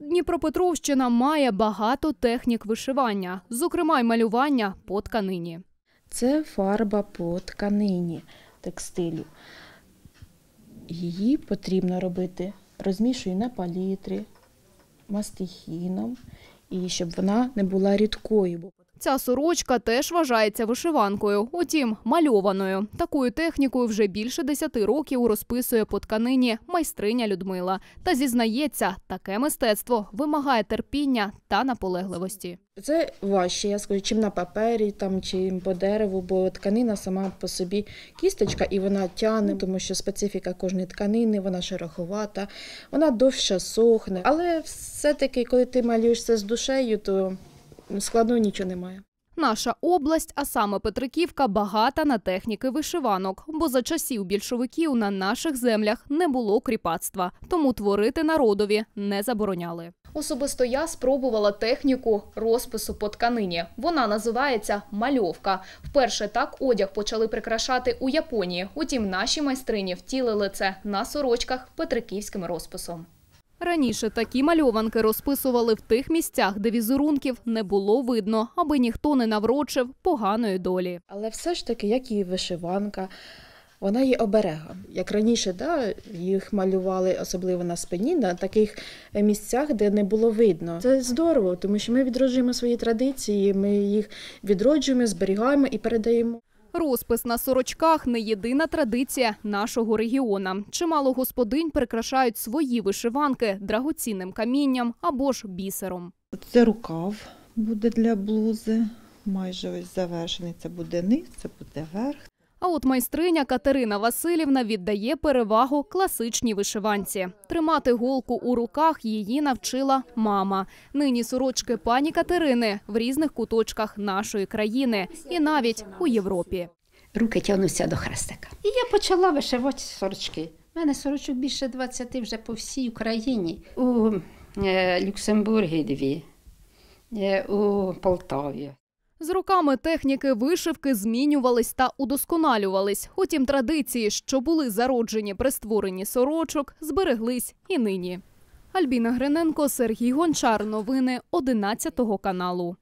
Дніпропетровщина має багато технік вишивання, зокрема й малювання по тканині. Це фарба по тканині текстилю. Її потрібно робити, розмішую на палітрі, мастихіном, і щоб вона не була рідкою. Ця сорочка теж вважається вишиванкою, утім мальованою. Такою технікою вже більше десяти років розписує по тканині майстриня Людмила. Та зізнається, таке мистецтво вимагає терпіння та наполегливості. Це важче, я скажу, чим на папері, там, чим по дереву, бо тканина сама по собі кісточка і вона тягне, тому що специфіка кожної тканини, вона шероховата, вона довше сохне. Але все-таки, коли ти малюєш це з душею, то складного нічого немає. Наша область, а саме Петриківка, багата на техніки вишиванок, бо за часів більшовиків на наших землях не було кріпацтва, тому творити народові не забороняли. Особисто я спробувала техніку розпису по тканині. Вона називається мальовка. Вперше так одяг почали прикрашати у Японії. Утім, наші майстрині втілили це на сорочках петриківським розписом. Раніше такі мальованки розписували в тих місцях, де візерунків не було видно, аби ніхто не наврочив поганої долі. Але все ж таки, як і вишиванка, вона є оберегом. Як раніше, да, їх малювали особливо на спині, на таких місцях, де не було видно. Це здорово, тому що ми відроджуємо свої традиції, ми їх відроджуємо, зберігаємо і передаємо. Розпис на сорочках не єдина традиція нашого регіона. Чимало господинь прикрашають свої вишиванки драгоцінним камінням або ж бісером. Це рукав буде для блузи. Майже ось завершений. Це буде низ, це буде верх. А от майстриня Катерина Васильівна віддає перевагу класичній вишиванці. Тримати голку у руках її навчила мама. Нині сорочки пані Катерини в різних куточках нашої країни і навіть у Європі. руки тягнуться до хрестика. І я почала вишивати сорочки. У мене сорочок більше 20 вже по всій Україні. У е, Люксембургі дві, е, у Полтаві. З роками техніки вишивки змінювались та удосконалювались. Утім, традиції, що були зароджені при створенні сорочок, збереглись і нині. Альбіна Гриненко, Сергій Гончар. Новини 11 каналу.